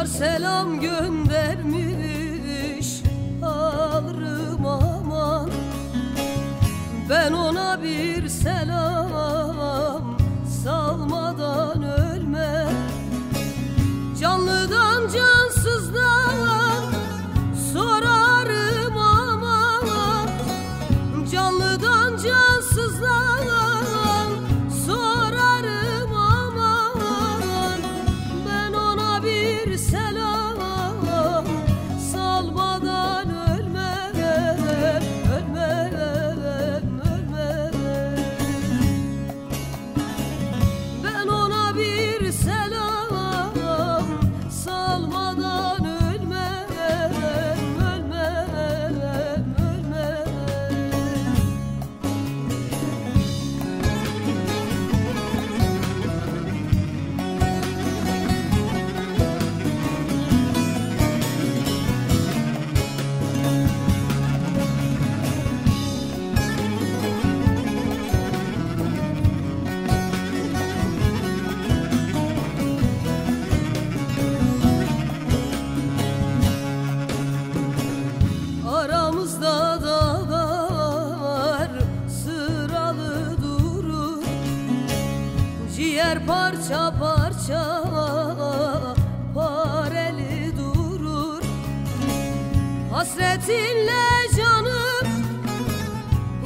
Yar selam göndermiş alırım aman. Ben ona bir selam Ciğer parça parça pareli durur. Hasretinle canım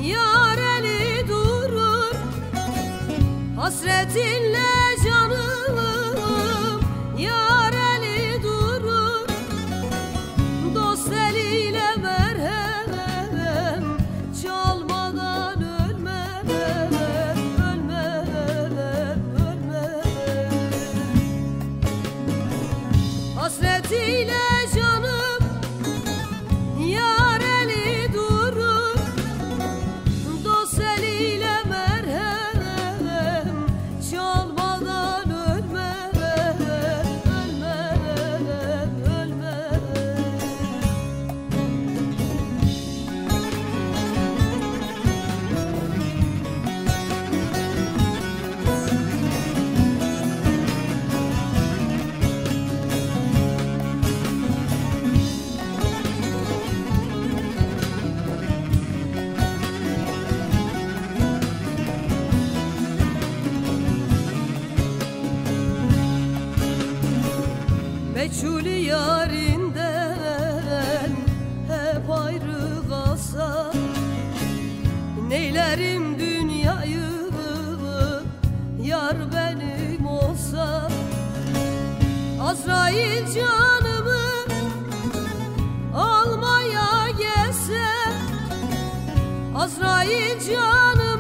yareli durur. Hasretinle Hasretiyle Meçhul yarinden hep ayrı kalsa Neylerim dünyayı yar benim olsa? Azrail canımı almaya gelse Azrail canımı